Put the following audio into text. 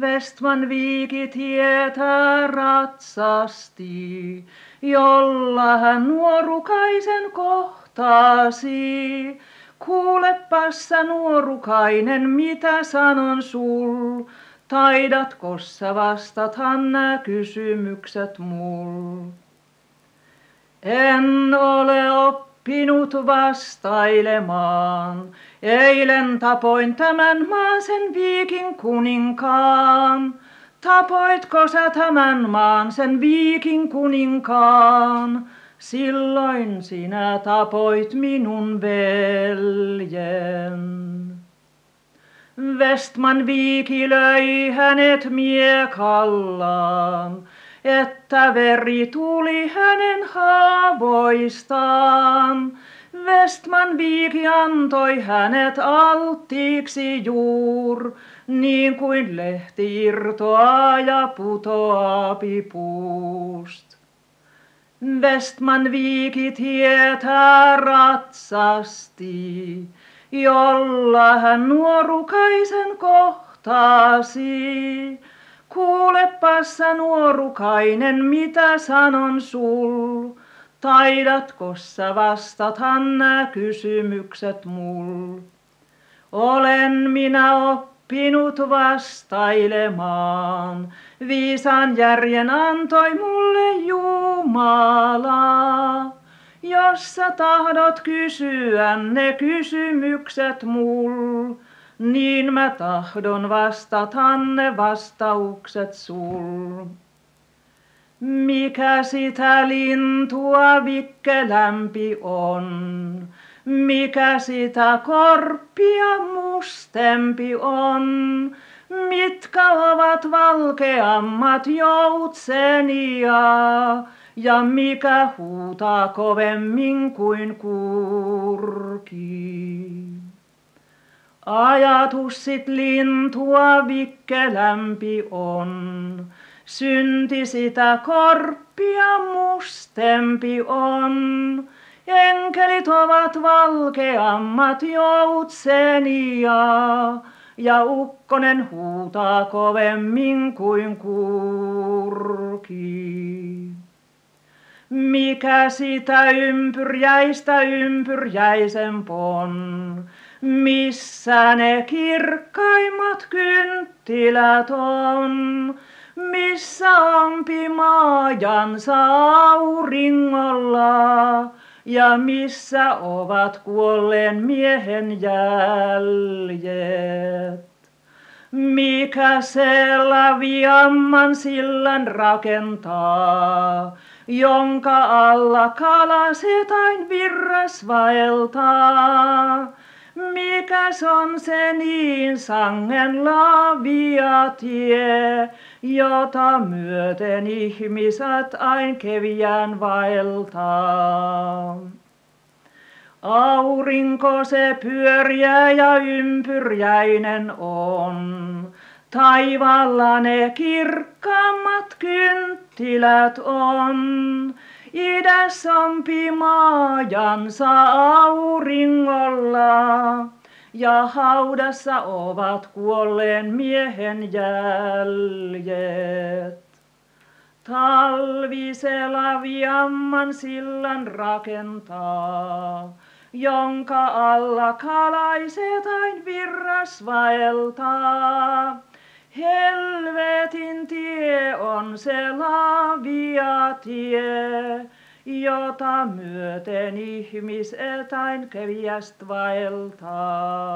Vestman viiki tietää ratsasti, jolla hän nuorukaisen kohtasi. Kuulepassa nuorukainen, mitä sanon sul, taidatko sä vastathan nää kysymykset mul? En ole oppinut vastailemaan, eilen tapoin tämän maan sen viikin kuninkaan. Tapoitko sä tämän maan sen viikin kuninkaan? Silloin sinä tapoit minun veljen. Westman viiki löi hänet miekallaan, että veri tuli hänen haavoistaan. Westman viiki antoi hänet alttiiksi juur, niin kuin lehti irtoaa ja putoaa puust. Westman viiki tietää ratsasti, jolla hän nuorukaisen kohtasi. Kuulepassa nuorukainen, mitä sanon sul, taidatko sä vastathan nää kysymykset mul? Olen minä oppinut vastailemaan, viisan järjen antoi mulle Jumala. Jos sä tahdot kysyä ne kysymykset mul, niin mä tahdon vastatan ne vastaukset sul. Mikä sitä lintua vikkelämpi on, mikä sitä korppia mustempi on, mitkä ovat valkeammat joutsenia, ja mikä huutaa kovemmin kuin kurki. Ajatus sit lintua vikkelämpi on, synti sitä korppia mustempi on. Enkelit ovat valkeammat joutsenia, ja ukkonen huutaa kovemmin kuin kurki. Mikä sitä ympyrjäistä ympyrjäisempon, missä ne kirkkaimmat kynttilät on, missä ampi maajansa auringolla, ja missä ovat kuolleen miehen jäljet. Mikä se laviamman sillan rakentaa, jonka alla kalasetain virras vaeltaa. Mikäs on se niin sangen lavia tie, jota myöten ihmiset ain keviään vaeltaa? Aurinko se pyöriä ja ympyrjäinen on, taivaalla ne kirkkaammat kynttilät on. Idässä on maajansa auringolla, ja haudassa ovat kuolleen miehen jäljet. Talvisella viamman sillan rakentaa, jonka alla kalaiset ain virras vaeltaa. Helvetin tie on se lavia tie, jota myöten ihmiset ain keviäst vaeltaa.